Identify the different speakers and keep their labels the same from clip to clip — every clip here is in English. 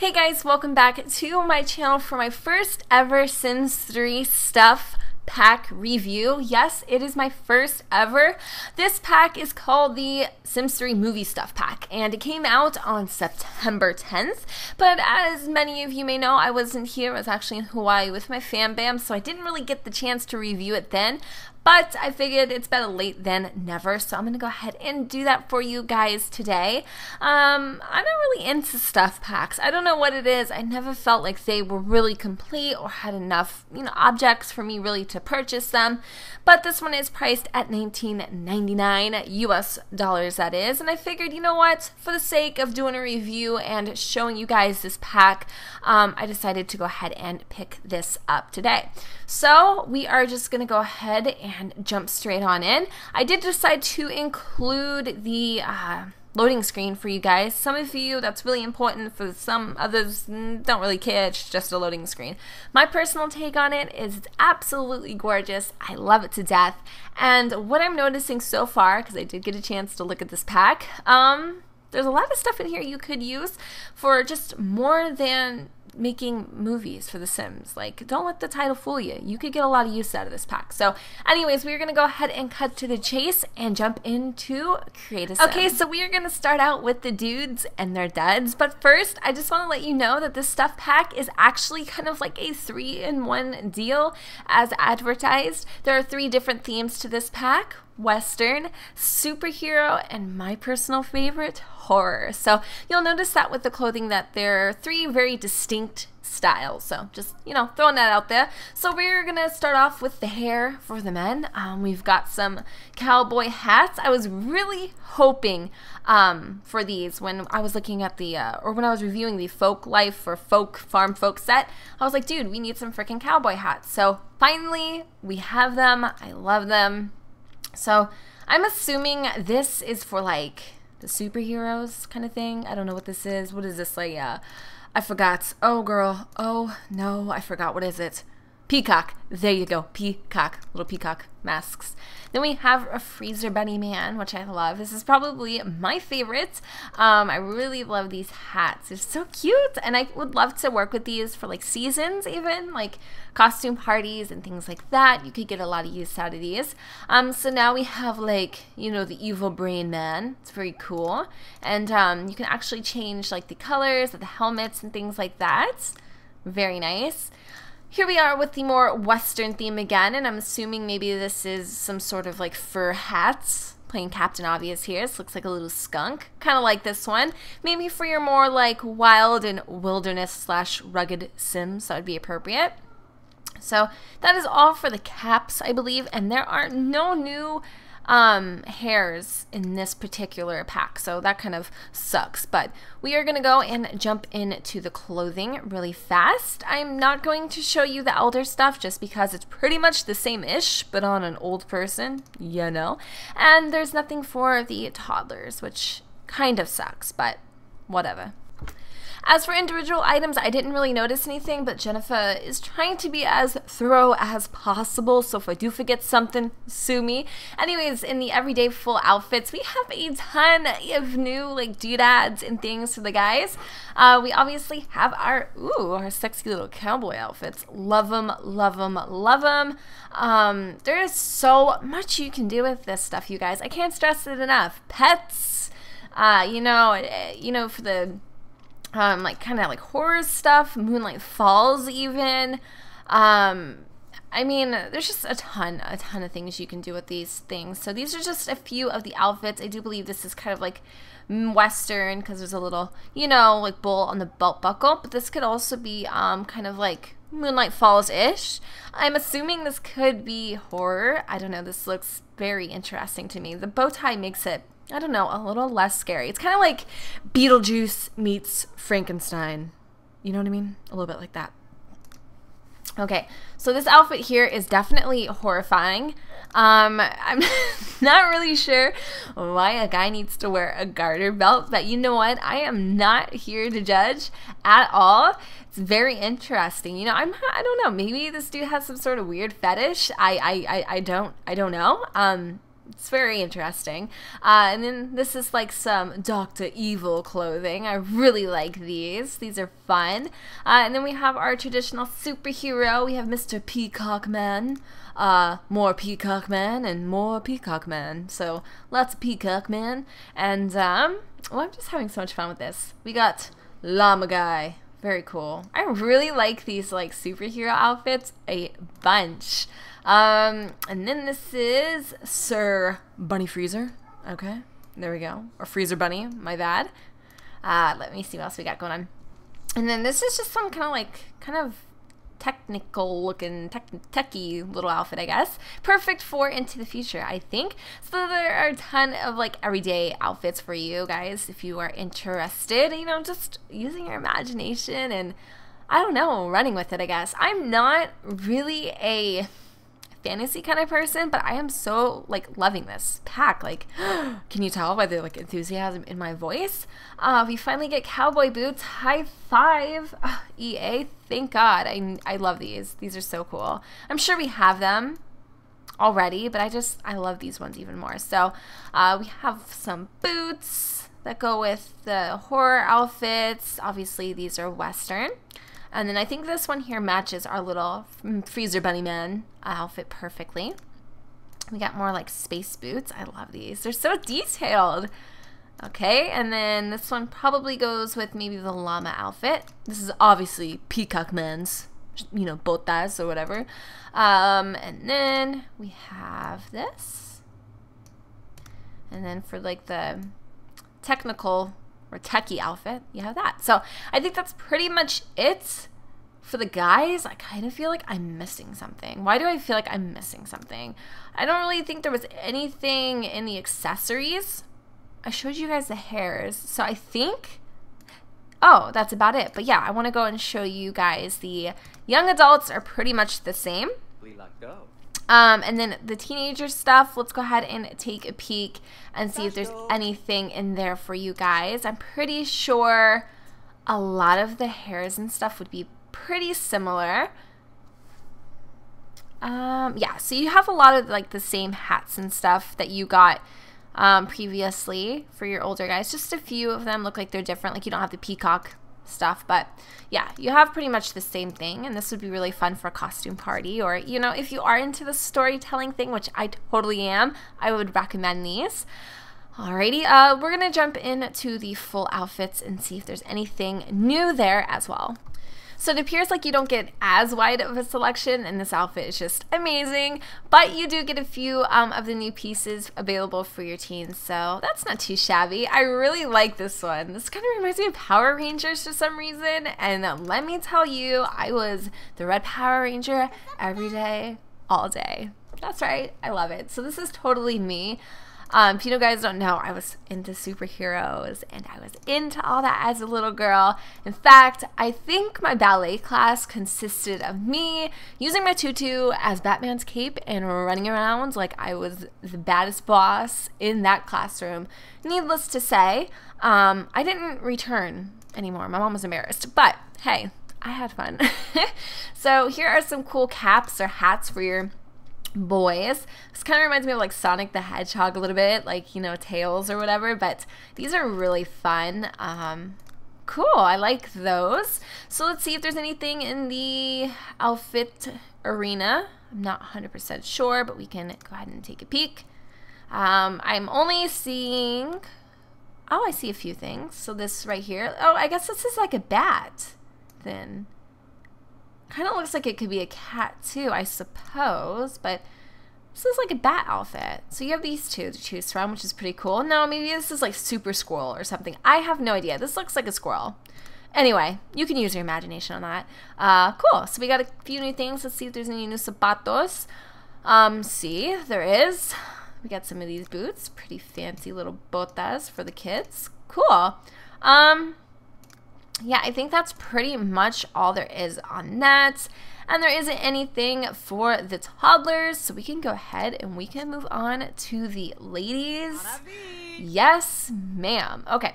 Speaker 1: Hey guys, welcome back to my channel for my first ever Sims 3 stuff pack review. Yes, it is my first ever. This pack is called the Sims 3 Movie Stuff Pack, and it came out on September 10th. But as many of you may know, I wasn't here. I was actually in Hawaii with my fam bam, so I didn't really get the chance to review it then. But I figured it's better late than never, so I'm gonna go ahead and do that for you guys today. Um, I'm not really into stuff packs. I don't know what it is. I never felt like they were really complete or had enough, you know, objects for me really to purchase them. But this one is priced at 19.99 US dollars, that is. And I figured, you know what, for the sake of doing a review and showing you guys this pack, um, I decided to go ahead and pick this up today. So we are just gonna go ahead and and jump straight on in. I did decide to include the uh, loading screen for you guys. Some of you, that's really important. For some others, mm, don't really care. It's just a loading screen. My personal take on it is it's absolutely gorgeous. I love it to death. And what I'm noticing so far, because I did get a chance to look at this pack, um, there's a lot of stuff in here you could use for just more than making movies for The Sims. Like, don't let the title fool you. You could get a lot of use out of this pack. So, anyways, we're gonna go ahead and cut to the chase and jump into Create a Sim. Okay, so we are gonna start out with the dudes and their duds. But first, I just want to let you know that this stuff pack is actually kind of like a three-in-one deal, as advertised. There are three different themes to this pack. Western, superhero, and my personal favorite, horror. So you'll notice that with the clothing that there are three very distinct styles. So just, you know, throwing that out there. So we're going to start off with the hair for the men. Um, we've got some cowboy hats. I was really hoping um, for these when I was looking at the, uh, or when I was reviewing the folk life or folk farm folk set. I was like, dude, we need some freaking cowboy hats. So finally, we have them. I love them. So I'm assuming this is for like the superheroes kind of thing. I don't know what this is. What is this like? Uh, I forgot. Oh, girl. Oh, no. I forgot. What is it? Peacock. There you go. Peacock. Little peacock masks. Then we have a Freezer Bunny Man, which I love. This is probably my favorite. Um, I really love these hats. They're so cute. And I would love to work with these for like seasons even, like costume parties and things like that. You could get a lot of use out of these. Um, so now we have like, you know, the Evil Brain Man. It's very cool. And um, you can actually change like the colors of the helmets and things like that. Very nice. Here we are with the more Western theme again, and I'm assuming maybe this is some sort of like fur hats. Playing Captain Obvious here. This looks like a little skunk, kind of like this one. Maybe for your more like wild and wilderness slash rugged sims, that would be appropriate. So that is all for the caps, I believe, and there are no new um, hairs in this particular pack, so that kind of sucks. But we are going to go and jump into the clothing really fast. I'm not going to show you the elder stuff just because it's pretty much the same-ish, but on an old person, you know. And there's nothing for the toddlers, which kind of sucks, but whatever. As for individual items, I didn't really notice anything, but Jennifer is trying to be as thorough as possible, so if I do forget something, sue me. Anyways, in the everyday full outfits, we have a ton of new like doodads and things for the guys. Uh, we obviously have our, ooh, our sexy little cowboy outfits. Love them, love them, love them. Um, there is so much you can do with this stuff, you guys. I can't stress it enough. Pets, uh, you know, eh, you know, for the um, like kind of like horror stuff, Moonlight Falls, even. Um, I mean, there's just a ton, a ton of things you can do with these things. So these are just a few of the outfits. I do believe this is kind of like Western because there's a little, you know, like bull on the belt buckle. But this could also be um, kind of like Moonlight Falls-ish. I'm assuming this could be horror. I don't know. This looks very interesting to me. The bow tie makes it I don't know, a little less scary. It's kind of like Beetlejuice meets Frankenstein. You know what I mean? A little bit like that. Okay, so this outfit here is definitely horrifying. Um, I'm not really sure why a guy needs to wear a garter belt, but you know what? I am not here to judge at all. It's very interesting. You know, I'm I don't know. Maybe this dude has some sort of weird fetish. I I I, I don't I don't know. Um, It's very interesting. Uh, and then this is like some Doctor Evil clothing. I really like these. These are fun. Uh, and then we have our traditional superhero. We have Mr. Peacock Man. Uh, more Peacock Man and more Peacock Man. So lots of Peacock Man. And um, well, I'm just having so much fun with this. We got Llama Guy. Very cool. I really like these like superhero outfits a bunch. Um, and then this is Sir Bunny Freezer. Okay, there we go. Or Freezer Bunny, my bad. Uh, let me see what else we got going on. And then this is just some kind of like, kind of technical looking, tech, techy little outfit, I guess. Perfect for into the future, I think. So there are a ton of like everyday outfits for you guys if you are interested. You know, just using your imagination and I don't know, running with it, I guess. I'm not really a fantasy kind of person, but I am so like loving this pack. Like, can you tell by the like enthusiasm in my voice? Uh, we finally get cowboy boots. High five, EA. Thank God. I I love these. These are so cool. I'm sure we have them already, but I just I love these ones even more. So uh, we have some boots that go with the horror outfits. Obviously, these are Western. And then I think this one here matches our little freezer bunny man outfit perfectly. We got more like space boots. I love these. They're so detailed. Okay, and then this one probably goes with maybe the llama outfit. This is obviously Peacock Man's, you know, botas or whatever. Um, and then we have this. And then for like the technical or techie outfit, you have that. So I think that's pretty much it. For the guys, I kind of feel like I'm missing something. Why do I feel like I'm missing something? I don't really think there was anything in the accessories. I showed you guys the hairs, so I think oh, that's about it. But yeah, I want to go and show you guys the young adults are pretty much the same. Um, and then the teenager stuff, let's go ahead and take a peek and see if there's anything in there for you guys. I'm pretty sure a lot of the hairs and stuff would be pretty similar. Um, yeah, so you have a lot of like the same hats and stuff that you got um, previously for your older guys. Just a few of them look like they're different. Like you don't have the peacock stuff. But yeah, you have pretty much the same thing, and this would be really fun for a costume party. Or, you know, if you are into the storytelling thing, which I totally am, I would recommend these. Alrighty, uh, we're gonna jump into the full outfits and see if there's anything new there as well. So it appears like you don't get as wide of a selection, and this outfit is just amazing. But you do get a few um, of the new pieces available for your teens, so that's not too shabby. I really like this one. This kind of reminds me of Power Rangers for some reason, and let me tell you, I was the Red Power Ranger every day, all day. That's right, I love it. So this is totally me. Um, if you guys don't know, I was into superheroes and I was into all that as a little girl. In fact, I think my ballet class consisted of me using my tutu as Batman's cape and running around like I was the baddest boss in that classroom. Needless to say, um, I didn't return anymore. My mom was embarrassed, but hey, I had fun. so here are some cool caps or hats for your boys. This kind of reminds me of like Sonic the Hedgehog a little bit, like, you know, Tails or whatever, but these are really fun. Um, cool, I like those. So let's see if there's anything in the outfit arena. I'm not 100% sure, but we can go ahead and take a peek. Um, I'm only seeing, oh, I see a few things. So this right here, oh, I guess this is like a bat then. Kind of looks like it could be a cat too, I suppose, but this is like a bat outfit. So you have these two to choose from, which is pretty cool. No, maybe this is like super squirrel or something. I have no idea. This looks like a squirrel. Anyway, you can use your imagination on that. Uh, cool. So we got a few new things. Let's see if there's any new zapatos. Um, see, there is. We got some of these boots. Pretty fancy little botas for the kids. Cool. Um, yeah, I think that's pretty much all there is on that. And there isn't anything for the toddlers, so we can go ahead and we can move on to the ladies. Yes, ma'am. Okay.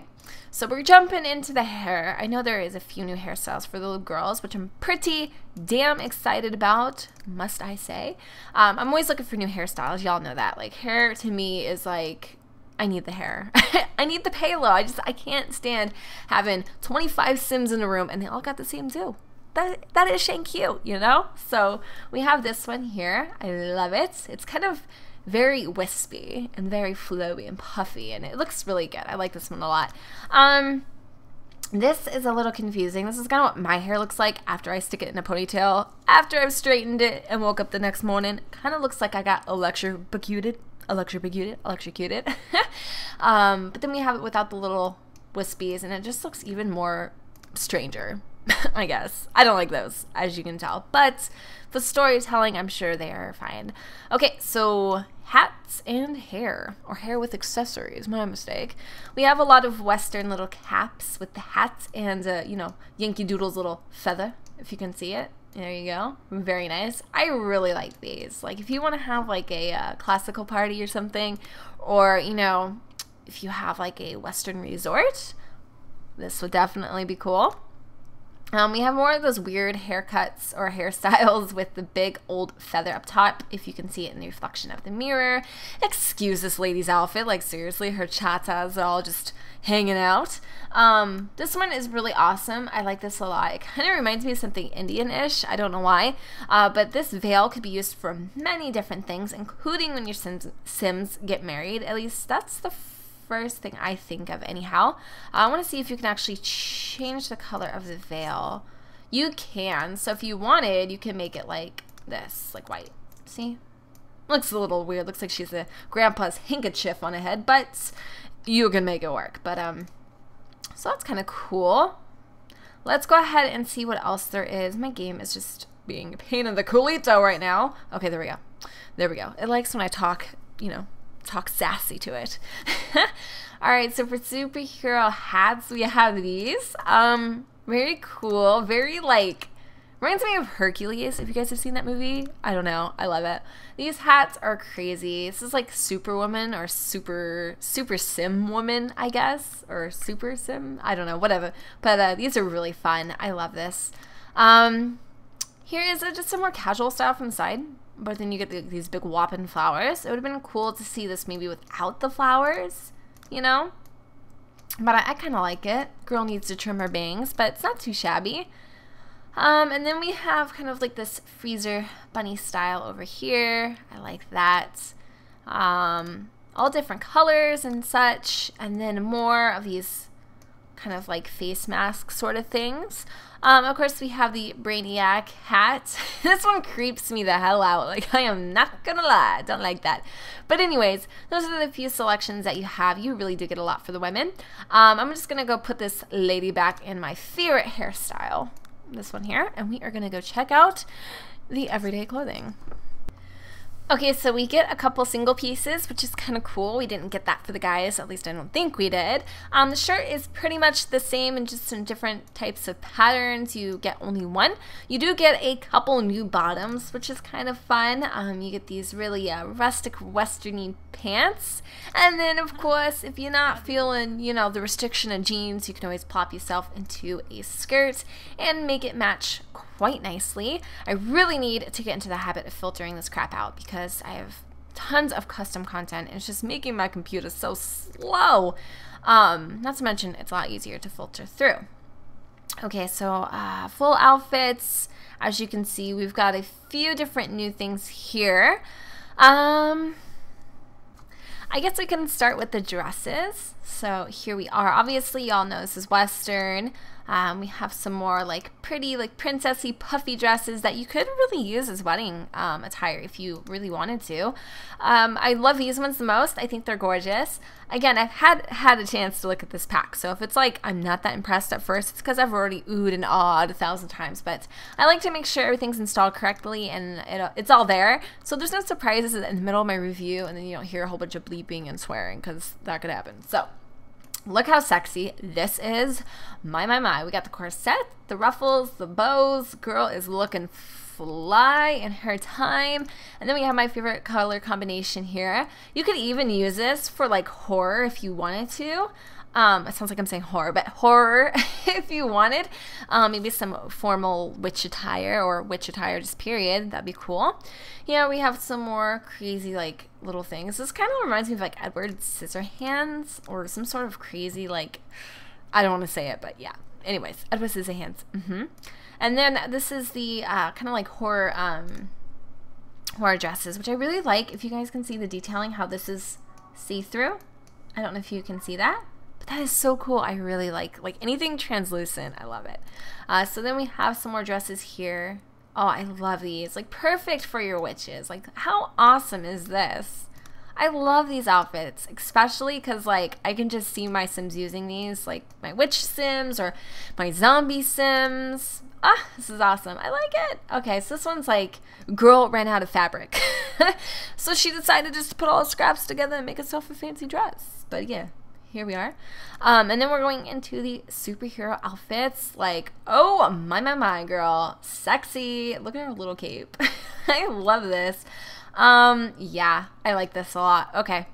Speaker 1: So we're jumping into the hair. I know there is a few new hairstyles for the little girls, which I'm pretty damn excited about, must I say. Um, I'm always looking for new hairstyles. Y'all know that. Like hair to me is like I need the hair. I need the payload. I just I can't stand having 25 Sims in a room and they all got the same do. That that is shank cute, you know? So we have this one here. I love it. It's kind of very wispy and very flowy and puffy, and it looks really good. I like this one a lot. Um, this is a little confusing. This is kind of what my hair looks like after I stick it in a ponytail. After I've straightened it and woke up the next morning, kind of looks like I got electrocuted, electrocuted, electrocuted. um, but then we have it without the little wispies, and it just looks even more stranger. I guess. I don't like those, as you can tell. But for storytelling, I'm sure they are fine. Okay, so hats and hair, or hair with accessories, my mistake. We have a lot of Western little caps with the hats and, uh, you know, Yankee Doodle's little feather, if you can see it. There you go. Very nice. I really like these. Like, if you want to have, like, a uh, classical party or something, or, you know, if you have, like, a Western resort, this would definitely be cool. Um, we have more of those weird haircuts or hairstyles with the big old feather up top, if you can see it in the reflection of the mirror. Excuse this lady's outfit, like seriously, her chatas are all just hanging out. Um, this one is really awesome. I like this a lot. It kind of reminds me of something Indian-ish. I don't know why, uh, but this veil could be used for many different things, including when your sims, sims get married. At least that's the first thing I think of anyhow. I want to see if you can actually change the color of the veil. You can. So if you wanted, you can make it like this, like white. See? Looks a little weird. Looks like she's a grandpa's handkerchief on a head, but you can make it work. But um, so that's kind of cool. Let's go ahead and see what else there is. My game is just being a pain in the culito right now. Okay, there we go. There we go. It likes when I talk, you know, talk sassy to it. All right, so for superhero hats, we have these. Um, very cool, very like reminds me of Hercules. If you guys have seen that movie, I don't know, I love it. These hats are crazy. This is like Superwoman or Super Super Sim Woman, I guess, or Super Sim. I don't know, whatever. But uh, these are really fun. I love this. Um, here is uh, just some more casual style from the side but then you get the, these big whopping flowers. It would have been cool to see this maybe without the flowers, you know? But I, I kind of like it. Girl needs to trim her bangs, but it's not too shabby. Um, and then we have kind of like this freezer bunny style over here. I like that. Um, all different colors and such. And then more of these kind of like face mask sort of things. Um, of course, we have the Brainiac hat. this one creeps me the hell out. Like, I am not gonna lie, I don't like that. But anyways, those are the few selections that you have. You really do get a lot for the women. Um, I'm just gonna go put this lady back in my favorite hairstyle. This one here. And we are gonna go check out the everyday clothing. Okay, so we get a couple single pieces, which is kind of cool. We didn't get that for the guys, at least I don't think we did. Um, the shirt is pretty much the same and just some different types of patterns. You get only one. You do get a couple new bottoms, which is kind of fun. Um, you get these really uh, rustic westerny pants. And then, of course, if you're not feeling, you know, the restriction of jeans, you can always pop yourself into a skirt and make it match quite nicely. I really need to get into the habit of filtering this crap out because I have tons of custom content and it's just making my computer so slow. Um, not to mention, it's a lot easier to filter through. Okay, so uh, full outfits. As you can see, we've got a few different new things here. Um, I guess we can start with the dresses. So here we are. Obviously, y'all know this is Western. Um, we have some more like pretty, like princessy, puffy dresses that you could really use as wedding um, attire if you really wanted to. Um, I love these ones the most. I think they're gorgeous. Again, I've had had a chance to look at this pack, so if it's like I'm not that impressed at first, it's because I've already oohed and awed a thousand times. But I like to make sure everything's installed correctly and it, it's all there, so there's no surprises in the middle of my review, and then you don't hear a whole bunch of bleeping and swearing because that could happen. So. Look how sexy this is. My, my, my. We got the corset, the ruffles, the bows. Girl is looking fly in her time. And then we have my favorite color combination here. You could even use this for like horror if you wanted to. Um, it sounds like I'm saying horror, but horror if you wanted. Um, maybe some formal witch attire or witch attire just period. That'd be cool. Yeah, we have some more crazy like little things. This kind of reminds me of like Edward Scissorhands or some sort of crazy like I don't want to say it, but yeah. Anyways, Edward Scissorhands. Mm-hmm. And then this is the uh, kind of like horror um, horror dresses, which I really like. If you guys can see the detailing, how this is see-through. I don't know if you can see that. That is so cool. I really like like anything translucent. I love it. Uh, so then we have some more dresses here. Oh, I love these. Like perfect for your witches. Like how awesome is this? I love these outfits, especially because like I can just see my Sims using these, like my witch Sims or my zombie Sims. Ah, this is awesome. I like it. Okay, so this one's like girl ran out of fabric, so she decided just to put all the scraps together and make herself a fancy dress. But yeah, here we are. Um, and then we're going into the superhero outfits. Like, oh my my my girl, sexy. Look at her little cape. I love this. Um, yeah, I like this a lot. Okay.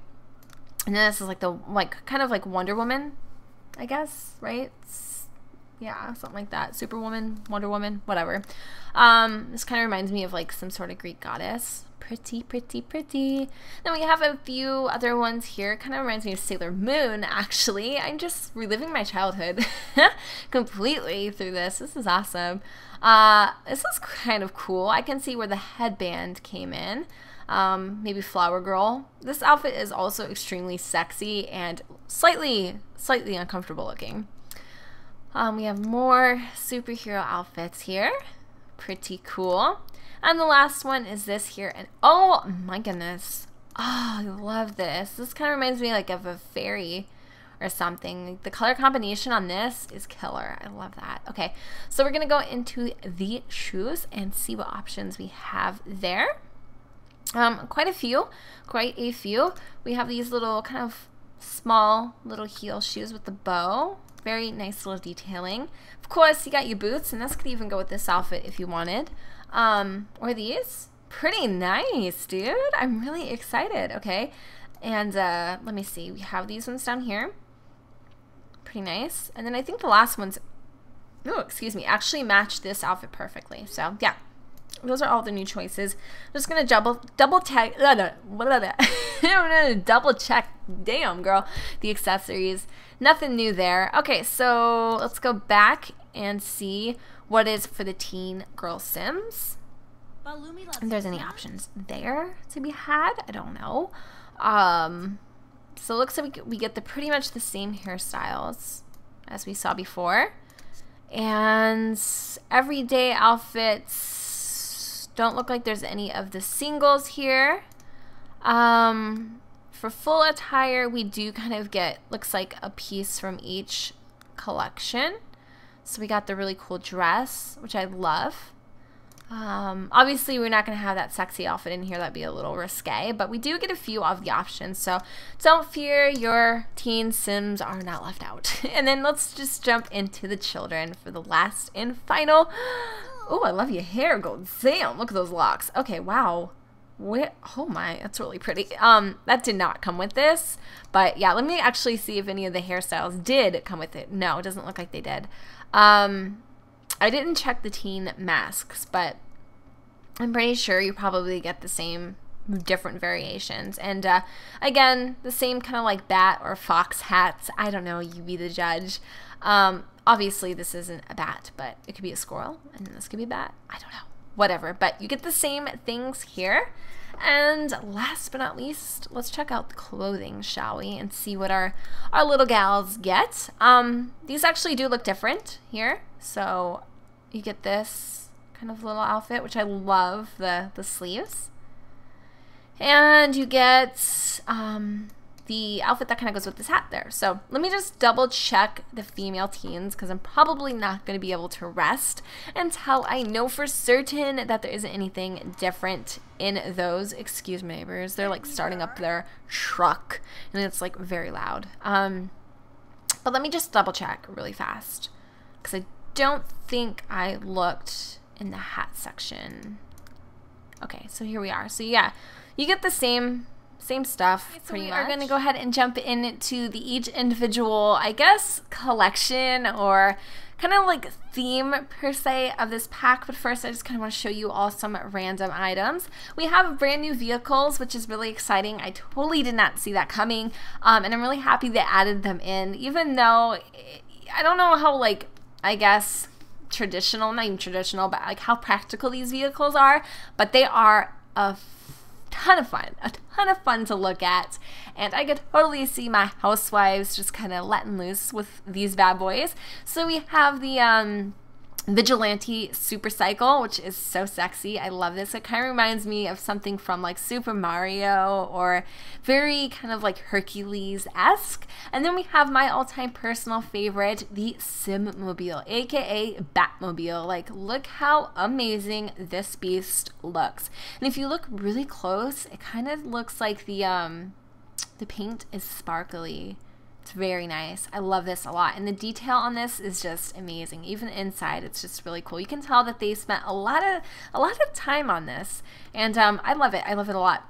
Speaker 1: And then this is like the like kind of like Wonder Woman, I guess, right? yeah, something like that. Superwoman, Wonder Woman, whatever. Um, this kind of reminds me of like some sort of Greek goddess pretty, pretty, pretty. Then we have a few other ones here. Kind of reminds me of Sailor Moon, actually. I'm just reliving my childhood completely through this. This is awesome. Uh, this is kind of cool. I can see where the headband came in. Um, maybe Flower Girl. This outfit is also extremely sexy and slightly, slightly uncomfortable looking. Um, we have more superhero outfits here. Pretty cool. And the last one is this here. And oh my goodness. Oh, I love this. This kind of reminds me like of a fairy or something. The color combination on this is killer. I love that. Okay, so we're going to go into the shoes and see what options we have there. Um, quite a few, quite a few. We have these little kind of small little heel shoes with the bow. Very nice little detailing. Of course, you got your boots, and this could even go with this outfit if you wanted. Um, or these. Pretty nice, dude. I'm really excited. Okay. And uh, let me see. We have these ones down here. Pretty nice. And then I think the last ones, oh, excuse me, actually match this outfit perfectly. So, yeah. Those are all the new choices. I'm just gonna double double check. I'm gonna double check. Damn, girl, the accessories. Nothing new there. Okay, so let's go back and see what is for the teen girl sims. If there's any options there to be had, I don't know. Um, so it looks like we get the pretty much the same hairstyles as we saw before. And everyday outfits don't look like there's any of the singles here. Um, for full attire, we do kind of get, looks like a piece from each collection. So we got the really cool dress, which I love. Um, obviously, we're not going to have that sexy outfit in here. That'd be a little risque, but we do get a few of the options. So don't fear, your teen Sims are not left out. and then let's just jump into the children for the last and final. Oh, I love your hair, gold. Damn, look at those locks. Okay, wow. Where, oh my, that's really pretty. Um, that did not come with this, but yeah, let me actually see if any of the hairstyles did come with it. No, it doesn't look like they did. Um, I didn't check the teen masks, but I'm pretty sure you probably get the same different variations. And uh, again, the same kind of like bat or fox hats. I don't know, you be the judge. Um, obviously, this isn't a bat, but it could be a squirrel, and this could be a bat. I don't know. Whatever. But you get the same things here. And last but not least, let's check out the clothing, shall we, and see what our, our little gals get. Um, these actually do look different here. So you get this kind of little outfit, which I love, the, the sleeves. And you get um, the outfit that kind of goes with this hat there. So let me just double check the female teens because I'm probably not going to be able to rest until I know for certain that there isn't anything different in those. Excuse me, neighbors. They're like starting up their truck and it's like very loud. Um, but let me just double check really fast because I don't think I looked in the hat section. Okay, so here we are. So yeah, you get the same same stuff. So we much. are going to go ahead and jump into the each individual, I guess, collection or kind of like theme per se of this pack, but first I just kind of want to show you all some random items. We have brand new vehicles, which is really exciting. I totally did not see that coming, um, and I'm really happy they added them in, even though I don't know how like I guess traditional, not even traditional, but like how practical these vehicles are, but they are a ton of fun, a ton of fun to look at. And I could totally see my housewives just kind of letting loose with these bad boys. So we have the um, Vigilante Super Cycle, which is so sexy. I love this. It kind of reminds me of something from like Super Mario or very kind of like Hercules esque. And then we have my all time personal favorite, the Simmobile, aka Batmobile. Like, look how amazing this beast looks. And if you look really close, it kind of looks like the um the paint is sparkly. Very nice. I love this a lot. And the detail on this is just amazing. Even inside, it's just really cool. You can tell that they spent a lot of a lot of time on this. And um, I love it. I love it a lot.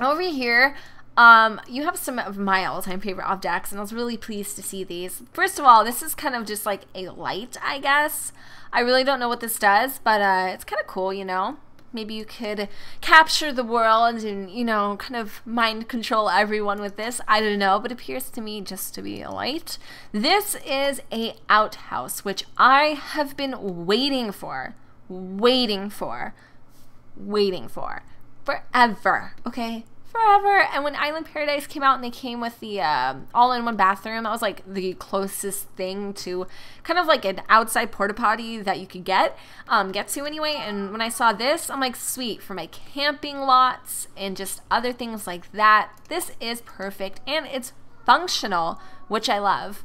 Speaker 1: Over here, um, you have some of my all-time favorite objects, and I was really pleased to see these. First of all, this is kind of just like a light, I guess. I really don't know what this does, but uh, it's kind of cool, you know? Maybe you could capture the world and you know kind of mind control everyone with this. I don't know but appears to me just to be a light. This is a outhouse which i have been waiting for waiting for waiting for forever okay forever. And when Island Paradise came out and they came with the um, all in one bathroom, that was like the closest thing to kind of like an outside porta potty that you could get, um, get to anyway. And when I saw this, I'm like, sweet for my camping lots and just other things like that. This is perfect and it's functional, which I love.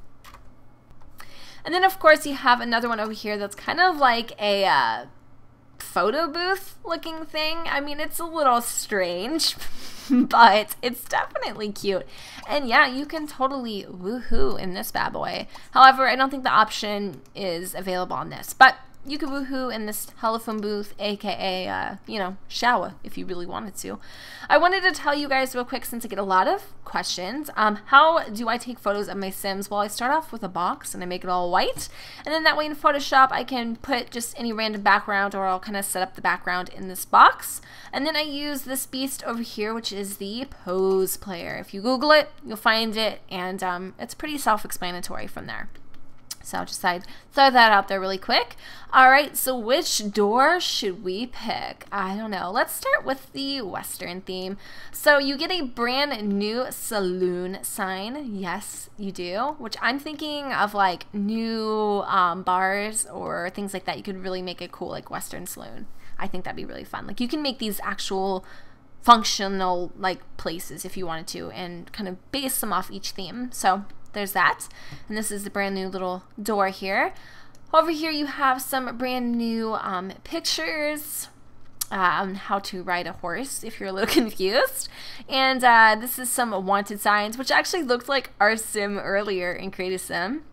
Speaker 1: And then, of course, you have another one over here that's kind of like a uh, photo booth looking thing. I mean, it's a little strange. but it's definitely cute. And yeah, you can totally woohoo in this bad boy. However, I don't think the option is available on this. But you could woohoo in this telephone booth, aka, uh, you know, shower if you really wanted to. I wanted to tell you guys real quick since I get a lot of questions. Um, how do I take photos of my Sims? Well, I start off with a box and I make it all white, and then that way in Photoshop I can put just any random background or I'll kind of set up the background in this box. And then I use this beast over here, which is the Pose Player. If you Google it, you'll find it, and um, it's pretty self-explanatory from there. So I'll just I'd throw that out there really quick. All right, so which door should we pick? I don't know. Let's start with the Western theme. So you get a brand new saloon sign. Yes, you do. Which I'm thinking of like new um, bars or things like that. You could really make it cool, like Western saloon. I think that'd be really fun. Like you can make these actual functional like places if you wanted to and kind of base them off each theme. So there's that. And this is the brand new little door here. Over here you have some brand new um, pictures on um, how to ride a horse if you're a little confused. And uh, this is some wanted signs, which actually looked like our sim earlier in Create a Sim.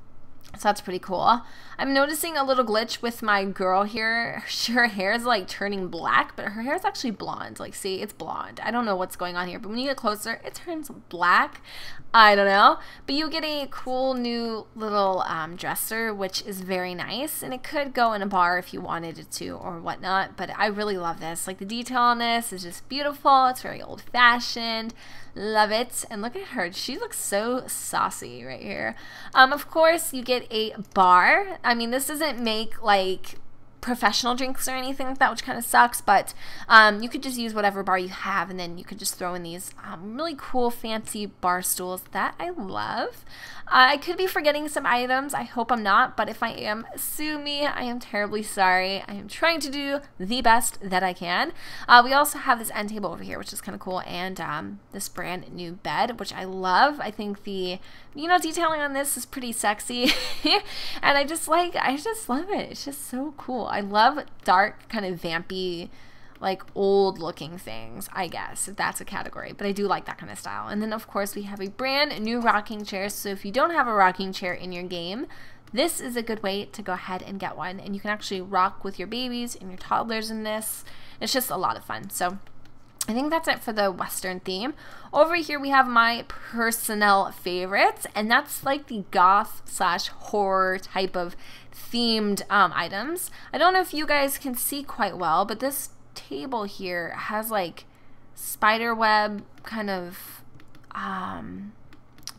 Speaker 1: So that's pretty cool. I'm noticing a little glitch with my girl here. Her hair is like turning black, but her hair is actually blonde. Like, see, it's blonde. I don't know what's going on here, but when you get closer, it turns black. I don't know. But you get a cool new little um, dresser, which is very nice. And it could go in a bar if you wanted it to or whatnot. But I really love this. Like, the detail on this is just beautiful. It's very old fashioned. Love it. And look at her. She looks so saucy right here. Um, of course, you get a bar. I mean, this doesn't make like professional drinks or anything like that, which kind of sucks. But um, you could just use whatever bar you have, and then you could just throw in these um, really cool, fancy bar stools that I love. Uh, I could be forgetting some items. I hope I'm not, but if I am, sue me. I am terribly sorry. I am trying to do the best that I can. Uh, we also have this end table over here, which is kind of cool, and um, this brand new bed, which I love. I think the you know detailing on this is pretty sexy, and I just like I just love it. It's just so cool. I love dark, kind of vampy, like old looking things, I guess, if that's a category. But I do like that kind of style. And then, of course, we have a brand new rocking chair. So if you don't have a rocking chair in your game, this is a good way to go ahead and get one. And you can actually rock with your babies and your toddlers in this. It's just a lot of fun. So I think that's it for the Western theme. Over here we have my personnel favorites, and that's like the goth slash horror type of themed um, items. I don't know if you guys can see quite well, but this table here has like spider web kind of um,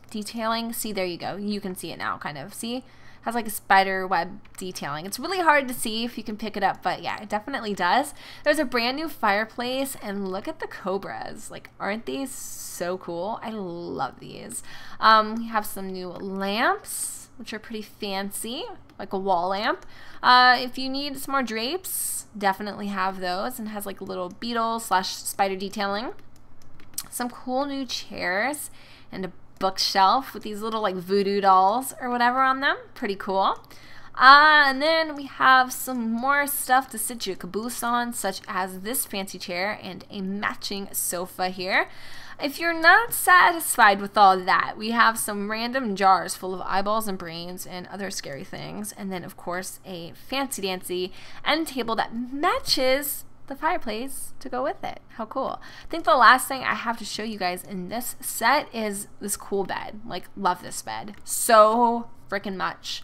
Speaker 1: detailing. See, there you go. You can see it now, kind of. See? Has like a spider web detailing. It's really hard to see if you can pick it up, but yeah, it definitely does. There's a brand new fireplace, and look at the cobras. Like, aren't these so cool? I love these. Um, we have some new lamps, which are pretty fancy, like a wall lamp. Uh, if you need some more drapes, definitely have those, and has like little beetle slash spider detailing. Some cool new chairs and a bookshelf with these little like voodoo dolls or whatever on them. Pretty cool. Uh, and then we have some more stuff to sit your caboose on, such as this fancy chair and a matching sofa here. If you're not satisfied with all that, we have some random jars full of eyeballs and brains and other scary things. And then, of course, a fancy dancy end table that matches the fireplace to go with it. How cool. I think the last thing I have to show you guys in this set is this cool bed. Like, love this bed so freaking much.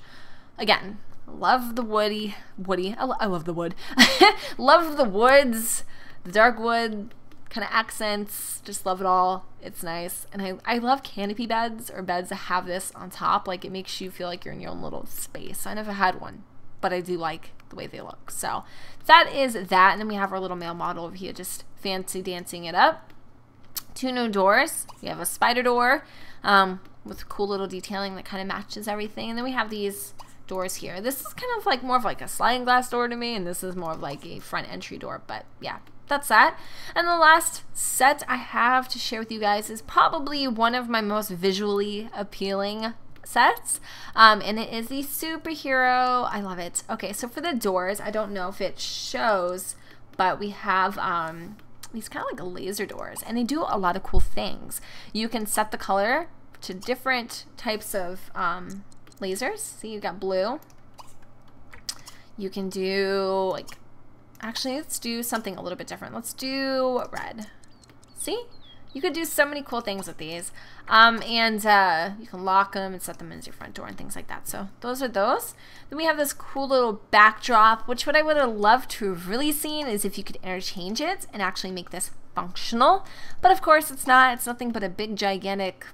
Speaker 1: Again, love the woody, woody, I, lo I love the wood. love the woods, the dark wood kind of accents, just love it all. It's nice. And I, I love canopy beds or beds that have this on top. Like, it makes you feel like you're in your own little space. I never had one, but I do like the way they look. So that is that. And then we have our little male model over here just fancy dancing it up. Two new doors. We have a spider door um, with cool little detailing that kind of matches everything. And then we have these doors here. This is kind of like more of like a sliding glass door to me, and this is more of like a front entry door. But yeah, that's that. And the last set I have to share with you guys is probably one of my most visually appealing sets. Um, and it is the superhero. I love it. Okay, so for the doors, I don't know if it shows, but we have um, these kind of like laser doors, and they do a lot of cool things. You can set the color to different types of um, lasers. See, you got blue. You can do like, actually, let's do something a little bit different. Let's do red. See? You could do so many cool things with these. Um, and uh, you can lock them and set them as your front door and things like that. So those are those. Then we have this cool little backdrop, which what I would have loved to have really seen is if you could interchange it and actually make this functional. But of course it's not. It's nothing but a big gigantic,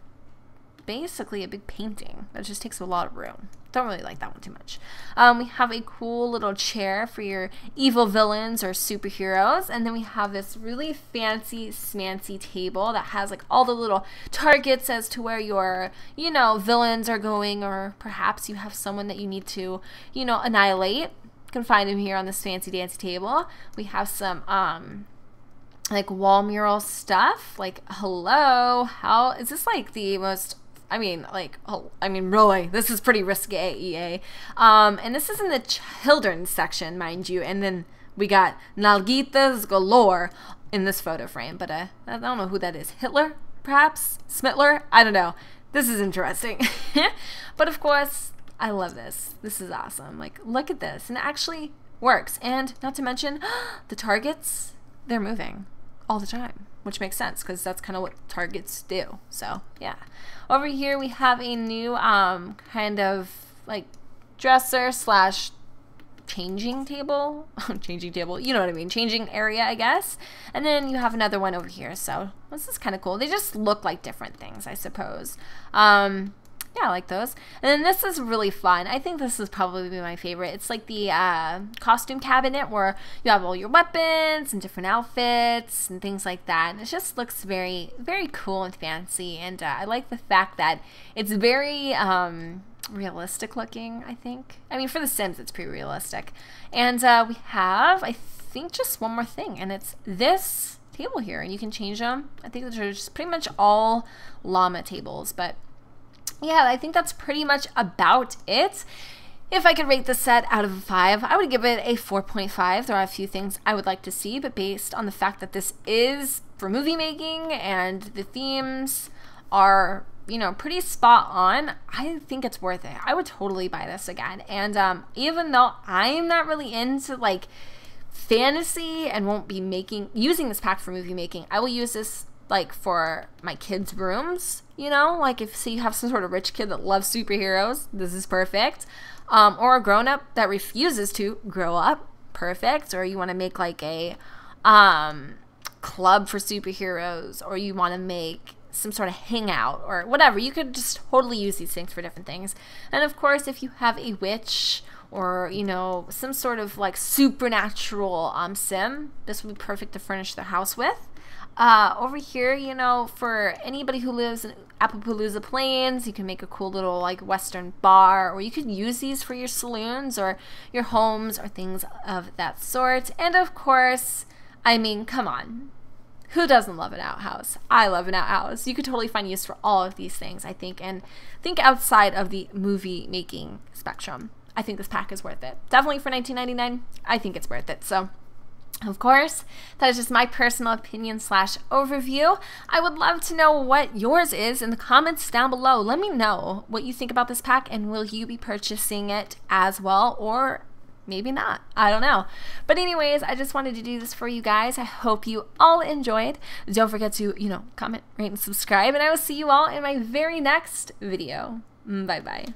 Speaker 1: basically a big painting that just takes a lot of room. Don't really like that one too much. Um, we have a cool little chair for your evil villains or superheroes. And then we have this really fancy, smancy table that has like all the little targets as to where your, you know, villains are going, or perhaps you have someone that you need to, you know, annihilate. You can find him here on this fancy dancy table. We have some, um, like wall mural stuff. Like, hello, how is this like the most I mean, like, oh, I mean, really, this is pretty risque, EA. Um, and this is in the children's section, mind you. And then we got Nalgitas galore in this photo frame. But uh, I don't know who that is. Hitler, perhaps? Smittler? I don't know. This is interesting. but of course, I love this. This is awesome. Like, look at this. And it actually works. And not to mention, the targets, they're moving all the time which makes sense because that's kind of what targets do. So yeah. Over here we have a new um, kind of like dresser slash changing table changing table you know what i mean changing area i guess and then you have another one over here so this is kind of cool they just look like different things i suppose um yeah, I like those. And then this is really fun. I think this is probably my favorite. It's like the uh, costume cabinet where you have all your weapons and different outfits and things like that. And it just looks very, very cool and fancy. And uh, I like the fact that it's very um, realistic looking, I think. I mean, for The Sims, it's pretty realistic. And uh, we have, I think, just one more thing. And it's this table here. And you can change them. I think those are just pretty much all llama tables. But yeah, I think that's pretty much about it. If I could rate the set out of a 5, I would give it a 4.5. There are a few things I would like to see, but based on the fact that this is for movie making and the themes are, you know, pretty spot on, I think it's worth it. I would totally buy this again. And um, even though I'm not really into like fantasy and won't be making using this pack for movie making. I will use this like for my kids' rooms, you know, like if say you have some sort of rich kid that loves superheroes, this is perfect. Um, or a grown up that refuses to grow up, perfect. Or you want to make like a um, club for superheroes, or you want to make some sort of hangout or whatever. You could just totally use these things for different things. And of course, if you have a witch or you know some sort of like supernatural um, sim, this would be perfect to furnish their house with. Uh, over here, you know, for anybody who lives in Appaloosa Plains, you can make a cool little like Western bar, or you could use these for your saloons or your homes or things of that sort. And of course, I mean, come on. Who doesn't love an outhouse? I love an outhouse. You could totally find use for all of these things, I think, and think outside of the movie making spectrum. I think this pack is worth it. Definitely for 19.99. I think it's worth it. So of course, that is just my personal opinion slash overview. I would love to know what yours is in the comments down below. Let me know what you think about this pack and will you be purchasing it as well or maybe not. I don't know. But anyways, I just wanted to do this for you guys. I hope you all enjoyed. Don't forget to, you know, comment, rate, and subscribe. And I will see you all in my very next video. Mm, bye-bye.